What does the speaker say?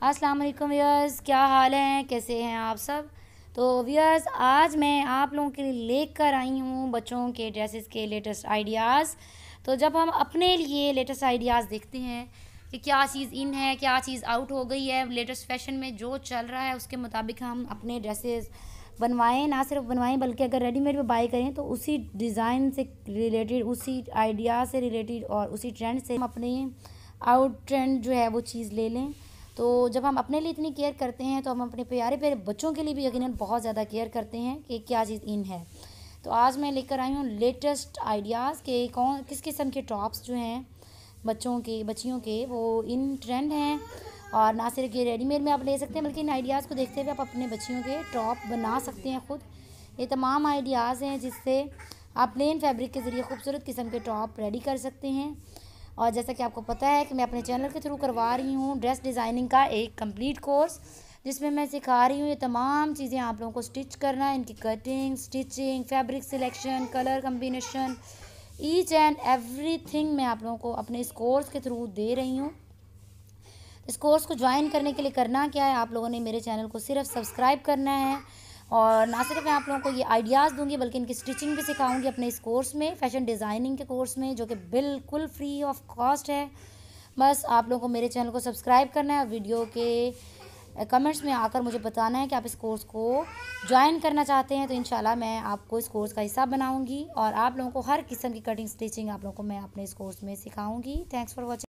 अस्सलाम वालेकुम क्या हाल हैं? कैसे हैं आप सब? तो व्यूअर्स, आज मैं आप लोगों के लिए लेकर आई हूँ बच्चों के ड्रेसेस के लेटेस्ट आइडियाज़। तो जब हम अपने लिए लेटेस्ट आइडियाज़ देखते हैं कि क्या चीज़ इन है, क्या चीज़ आउट हो गई है, लेटेस्ट फ़ैशन में जो चल रहा है, उसके मुताबिक हम अपने ड्रेसेस बनवाएँ। ना सिर्फ़ बनवाएँ, बल्कि अगर रेडीमेड में बाई करें तो उसी डिज़ाइन से रिलेटेड, उसी आइडिया से रिलेटेड और उसी ट्रेंड से हम अपने आउट ट्रेंड जो है, वो चीज़ ले लें। तो जब हम अपने लिए इतनी केयर करते हैं तो हम अपने प्यारे प्यारे बच्चों के लिए भी यकीन बहुत ज़्यादा केयर करते हैं कि क्या चीज़ इन है। तो आज मैं लेकर आई हूँ लेटेस्ट आइडियाज़ के कौन, किस किस्म के टॉप्स जो हैं बच्चों के, बच्चियों के, वो इन ट्रेंड हैं। और ना सिर्फ़ ये रेडीमेड में आप ले सकते हैं, बल्कि इन आइडियाज़ को देखते हुए आप अपने बच्चियों के टॉप बना सकते हैं ख़ुद। ये तमाम आइडियाज़ हैं जिससे आप प्लेन फैब्रिक के ज़रिए खूबसूरत किस्म के टॉप रेडी कर सकते हैं। और जैसा कि आपको पता है कि मैं अपने चैनल के थ्रू करवा रही हूँ ड्रेस डिज़ाइनिंग का एक कंप्लीट कोर्स, जिसमें मैं सिखा रही हूँ ये तमाम चीज़ें आप लोगों को स्टिच करना इनकी cutting, stitching, fabric selection, colour combination, each and everything मैं आप लोगों को अपने इस कोर्स के थ्रू दे रही हूँ। इस कोर्स को ज्वाइन करने के लिए करना क्या है, आप लोगों ने मेरे चैनल को सिर्फ़ सब्सक्राइब करना है। और ना सिर्फ़ मैं आप लोगों को ये आइडियाज़ दूँगी, बल्कि इनकी स्टिचिंग भी सिखाऊँगी अपने इस कोर्स में फ़ैशन डिज़ाइनिंग के कोर्स में, जो कि बिल्कुल फ्री ऑफ़ कॉस्ट है। बस आप लोगों को मेरे चैनल को सब्सक्राइब करना है वीडियो के कमेंट्स में आकर मुझे बताना है कि आप इस कोर्स को ज्वाइन करना चाहते हैं तो इन मैं आपको इस कोर्स का हिस्सा बनाऊँगी और आप लोगों को हर किस्म की कटिंग स्टिचिंग आप लोगों को मैं अपने इस कोर्स में सिखाऊँगी। Thanks for watching